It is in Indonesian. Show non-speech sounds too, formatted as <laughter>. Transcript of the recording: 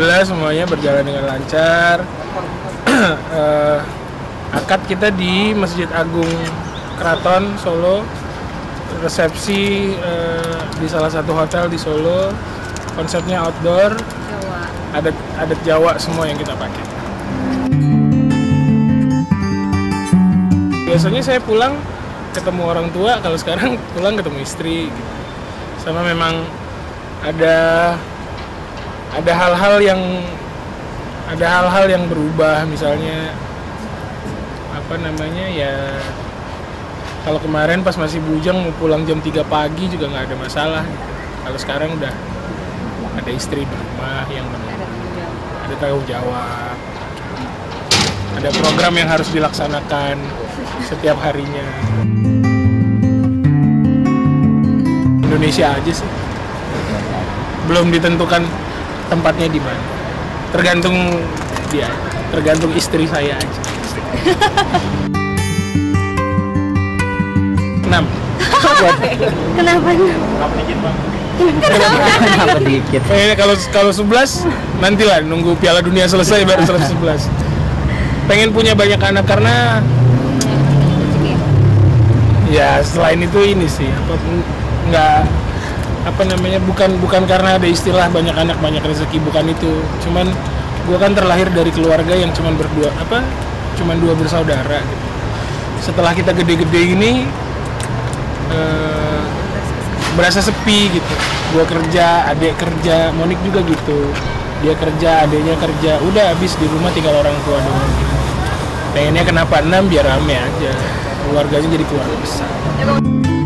alhamdulillah semuanya berjalan dengan lancar. <clears throat> Eh, akad kita di Masjid Agung Keraton Solo, resepsi eh, di salah satu hotel di Solo. Konsepnya outdoor, Jawa. adat adat Jawa semua yang kita pakai. Biasanya saya pulang ketemu orang tua, kalau sekarang pulang ketemu istri. Gitu. Sama memang ada ada hal-hal yang ada hal-hal yang berubah, misalnya apa namanya ya kalau kemarin pas masih bujang mau pulang jam 3 pagi juga nggak ada masalah. Gitu. Kalau sekarang udah ada istri di rumah yang menunggu Ada tanggung jawab. ada tanggung jawab ada program yang harus dilaksanakan setiap harinya Indonesia aja sih belum ditentukan tempatnya di mana tergantung dia tergantung istri saya aja enam <laughs> Kenapa? Kenapa dikit? Eh, kalau kalau 11 nantilah nunggu Piala Dunia selesai baru 11. Pengen punya banyak anak karena ya selain itu ini sih apa nggak apa namanya bukan bukan karena ada istilah banyak anak banyak rezeki bukan itu. Cuman gua kan terlahir dari keluarga yang cuman berdua apa cuman dua bersaudara gitu. setelah kita gede-gede ini eh, berasa sepi gitu. Gua kerja adik kerja Monik juga gitu. Dia kerja adiknya kerja udah habis di rumah tinggal orang tua doang. Pengennya kenapa enam biar rame aja. Keluarganya jadi keluarga besar